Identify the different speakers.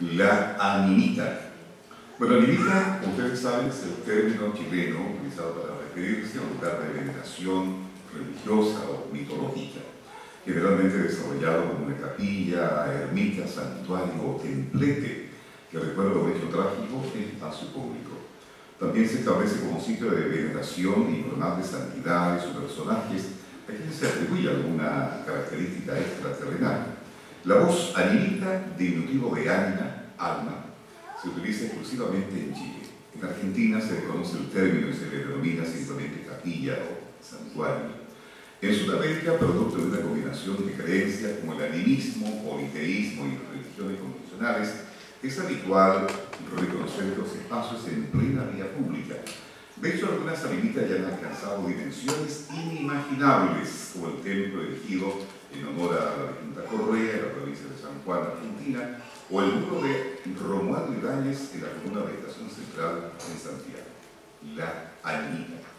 Speaker 1: la animita. Bueno, animita, como ustedes saben, es el término chileno utilizado para referirse a un lugar de veneración religiosa o mitológica, generalmente desarrollado como una capilla, ermita, santuario o templete que recuerda un hecho trágico en espacio público. También se establece como sitio de veneración y normal de santidades o personajes a quienes se atribuye alguna característica extraterrenal. La voz animita, diminutivo de ánima, alma, se utiliza exclusivamente en Chile. En Argentina se reconoce el término y se le denomina simplemente capilla o santuario. En Sudamérica, producto de una combinación de creencias como el animismo, politeísmo y religiones convencionales, es habitual reconocer los espacios en plena vía pública. De hecho, algunas avenidas ya han alcanzado dimensiones inimaginables, como el templo erigido en honor a la Junta Correa, la provincia de San Juan, Argentina, o el muro de Romualdo Ibáñez en la comuna de Estación Central en Santiago, la Añita.